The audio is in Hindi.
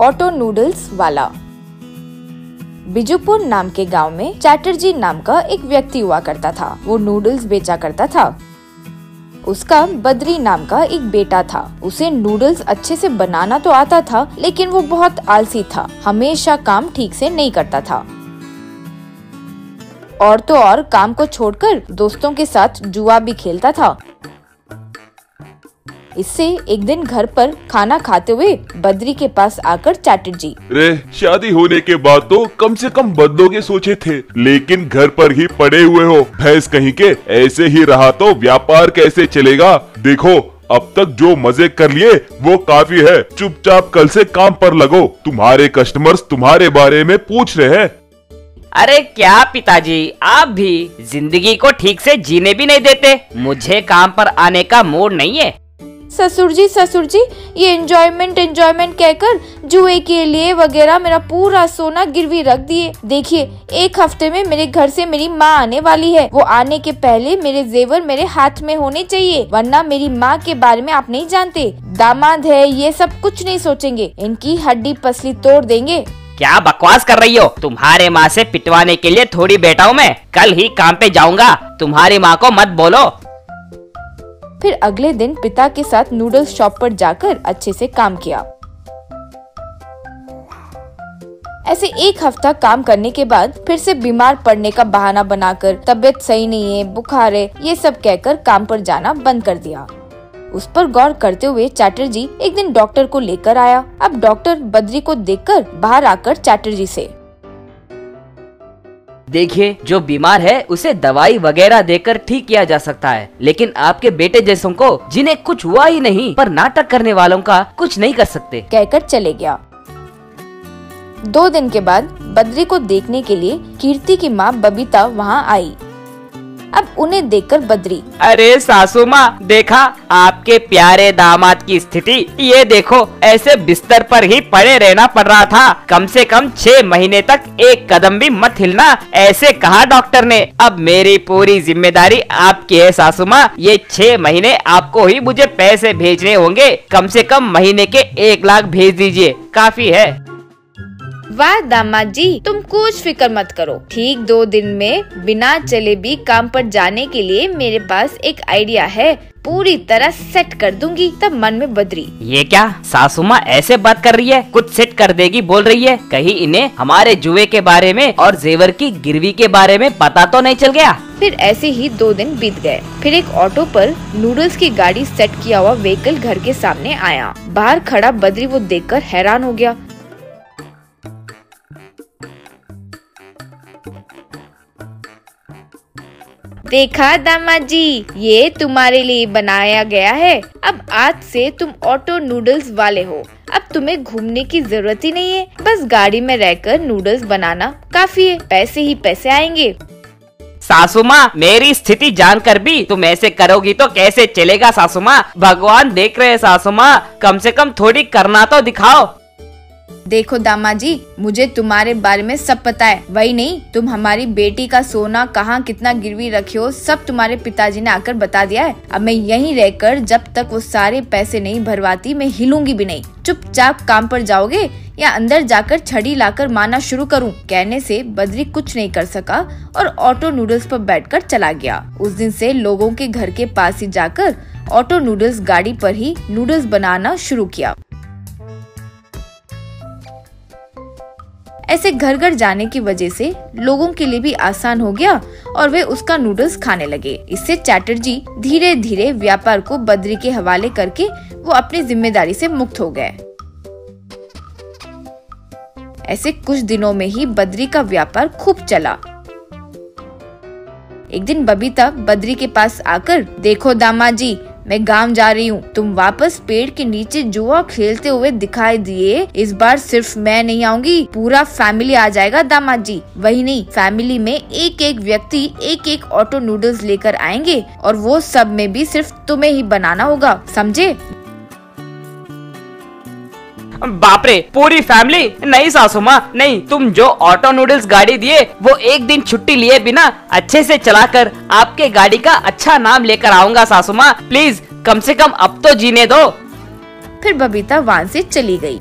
ऑटो नूडल्स वाला। बिजुपुर नाम के गाँव में चैटर्जी नाम का एक व्यक्ति हुआ करता था। वो नूडल्स बेचा करता था। उसका बद्री नाम का एक बेटा था। उसे नूडल्स अच्छे से बनाना तो आता था, लेकिन वो बहुत आलसी था। हमेशा काम ठीक से नहीं करता था। और तो और काम को छोड़कर दोस्तों के साथ जुआ भी खेलता था। इससे एक दिन घर पर खाना खाते हुए बद्री के पास आकर चैटर्जी। रे शादी होने के बाद तो कम से कम बदलोगे सोचे थे लेकिन घर पर ही पड़े हुए हो। भैंस कहीं के ऐसे ही रहा तो व्यापार कैसे चलेगा? देखो अब तक जो मज़े कर लिए वो काफ़ी है। चुपचाप कल से काम पर लगो। तुम्हारे कस्टमर्स तुम्हारे बारे में पूछ रहे हैं। अरे क्या पिताजी आप भी ज़िंदगी को ठीक से जीने भी नहीं देते। मुझे काम पर आने का मूड नहीं है। ससुर जी ससुर जी ये एंजॉयमेंट एंजॉयमेंट कहकर जुए के लिए वगैरह मेरा पूरा सोना गिरवी रख दिए। देखिए, एक हफ़्ते में मेरे घर से मेरी माँ आने वाली है। वो आने के पहले मेरे जेवर मेरे हाथ में होने चाहिए, वरना मेरी माँ के बारे में आप नहीं जानते। दामाद है, ये सब कुछ नहीं सोचेंगे। इनकी हड्डी पसली तोड़ देंगे। क्या बकवास कर रही हो? तुम्हारे माँ से पिटवाने के लिए थोड़ी बैठा हूँ मैं। कल ही काम पे जाऊँगा। तुम्हारी माँ को मत बोलो। फिर अगले दिन पिता के साथ नूडल्स शॉप पर जाकर अच्छे से काम किया। ऐसे एक हफ़्ता काम करने के बाद फिर से बीमार पड़ने का बहाना बनाकर तबीयत सही नहीं है, बुखार है, ये सब कहकर काम पर जाना बंद कर दिया। उस पर गौर करते हुए चैटर्जी एक दिन डॉक्टर को लेकर आया। अब डॉक्टर बद्री को देखकर बाहर आकर चैटर्जी से देखिए, जो बीमार है, उसे दवाई वगैरह देकर ठीक किया जा सकता है। लेकिन आपके बेटे जैसों को, जिन्हें कुछ हुआ ही नहीं, पर नाटक करने वालों का कुछ नहीं कर सकते। कहकर चले गया। दो दिन के बाद, बद्री को देखने के लिए कीर्ति की माँ बबीता वहाँ आई। अब उन्हें देखकर बद्री। अरे सासू माँ, देखा? आपके प्यारे दामाद की स्थिति, ये देखो, ऐसे बिस्तर पर ही पड़े रहना पड़ रहा था। कम से कम छह महीने तक एक कदम भी मत हिलना, ऐसे कहा डॉक्टर ने। अब मेरी पूरी ज़िम्मेदारी आपकी है, सासू माँ। ये छह महीने आपको ही मुझे पैसे भेजने होंगे। कम से कम महीने के एक लाख भेज दीजिए। काफ़ी है। वाह दामाद जी तुम कुछ फ़िक्र मत करो। ठीक दो दिन में बिना चले भी काम पर जाने के लिए मेरे पास एक आइडिया है। पूरी तरह सेट कर दूँगी तब मन में बदरी। ये क्या? सासू माँ ऐसे बात कर रही है? कुछ सेट कर देगी बोल रही है। कहीं इन्हें हमारे जुए के बारे में और जेवर की गिरवी के बारे में पता तो नहीं चल गया? फिर ऐसे ही दो दिन बीत गए। फिर एक ऑटो पर नूडल्स की गाड़ी सेट किया हुआ व्हीकल घर के सामने आया। बाहर खड़ा बद्री वो देखकर हैरान हो गया। देखा दामाद जी, ये तुम्हारे लिए बनाया गया है। अब आज से तुम ऑटो नूडल्स वाले हो। अब तुम्हें घूमने की ज़रूरत ही नहीं है। बस गाड़ी में रहकर नूडल्स बनाना काफ़ी है। पैसे ही पैसे आएँगे। सासू माँ, मेरी स्थिति जानकर भी तुम ऐसे करोगी तो कैसे चलेगा सासू माँ? भगवान देख रहे हैं सासू माँ। कम से कम थोड़ी करना तो दिखाओ। देखो दामा जी, मुझे तुम्हारे बारे में सब पता है। वही नहीं, तुम हमारी बेटी का सोना कहाँ कितना गिरवी रखे हो, सब तुम्हारे पिताजी ने आकर बता दिया है। अब मैं यहीं रहकर जब तक वो सारे पैसे नहीं भरवाती, मैं हिलूँगी भी नहीं। चुपचाप काम पर जाओगे या अंदर जाकर छड़ी लाकर मारना शुरू करूँ? कहने से बद्री कुछ नहीं कर सका और ऑटो नूडल्स पर बैठकर चला गया। उस दिन से लोगों के घर के पास ही जाकर ऑटो नूडल्स गाड़ी पर ही नूडल्स बनाना शुरू किया। ऐसे घर घर जाने की वजह से लोगों के लिए भी आसान हो गया और वे उसका नूडल्स खाने लगे। इससे चैटर्जी धीरे धीरे व्यापार को बद्री के हवाले करके वो अपनी ज़िम्मेदारी से मुक्त हो गए। ऐसे कुछ दिनों में ही बद्री का व्यापार खूब चला। एक दिन बबीता बद्री के पास आकर, देखो दामाजी मैं गाँव जा रही हूँ। तुम वापस पेड़ के नीचे जुआ खेलते हुए दिखाई दिए। इस बार सिर्फ़ मैं नहीं आऊँगी, पूरा फैमिली आ जाएगा दामाद जी वही नहीं, फैमिली में एक एक व्यक्ति एक एक ऑटो नूडल्स लेकर आएँगे और वो सब में भी सिर्फ़ तुम्हें ही बनाना होगा, समझे? बाप रे पूरी फैमिली नहीं सासू माँ, नहीं, तुम जो ऑटो नूडल्स गाड़ी दिए, वो एक दिन छुट्टी लिए बिना अच्छे से चलाकर आपके गाड़ी का अच्छा नाम लेकर आऊँगा सासू माँ। प्लीज़ कम से कम अब तो जीने दो। फिर बबीता वहाँ से चली गई।